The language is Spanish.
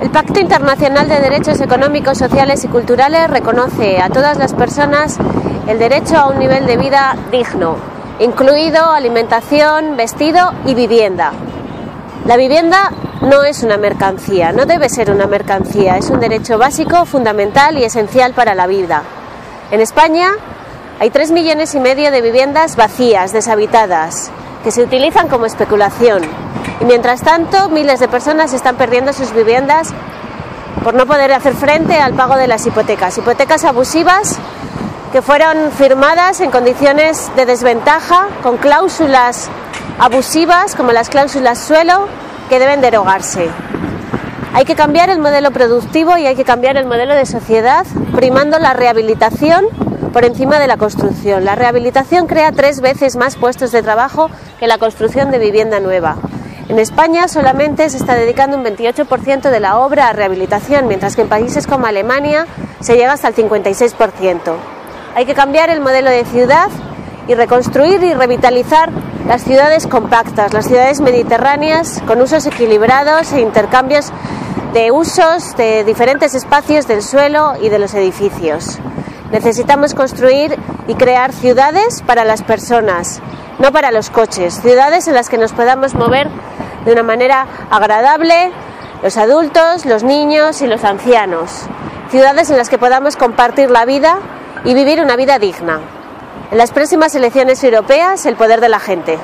El Pacto Internacional de Derechos Económicos, Sociales y Culturales reconoce a todas las personas el derecho a un nivel de vida digno, incluido alimentación, vestido y vivienda. La vivienda no es una mercancía, no debe ser una mercancía, es un derecho básico, fundamental y esencial para la vida. En España hay tres millones y medio de viviendas vacías, deshabitadas, que se utilizan como especulación. Y mientras tanto, miles de personas están perdiendo sus viviendas por no poder hacer frente al pago de las hipotecas. Hipotecas abusivas que fueron firmadas en condiciones de desventaja, con cláusulas abusivas como las cláusulas suelo que deben derogarse. Hay que cambiar el modelo productivo y hay que cambiar el modelo de sociedad, primando la rehabilitación por encima de la construcción. La rehabilitación crea tres veces más puestos de trabajo que la construcción de vivienda nueva. En España solamente se está dedicando un 28% de la obra a rehabilitación, mientras que en países como Alemania se llega hasta el 56%. Hay que cambiar el modelo de ciudad y reconstruir y revitalizar las ciudades compactas, las ciudades mediterráneas con usos equilibrados e intercambios de usos de diferentes espacios del suelo y de los edificios. Necesitamos construir y crear ciudades para las personas, no para los coches, ciudades en las que nos podamos mover de una manera agradable los adultos, los niños y los ancianos, ciudades en las que podamos compartir la vida y vivir una vida digna. En las próximas elecciones europeas, el poder de la gente.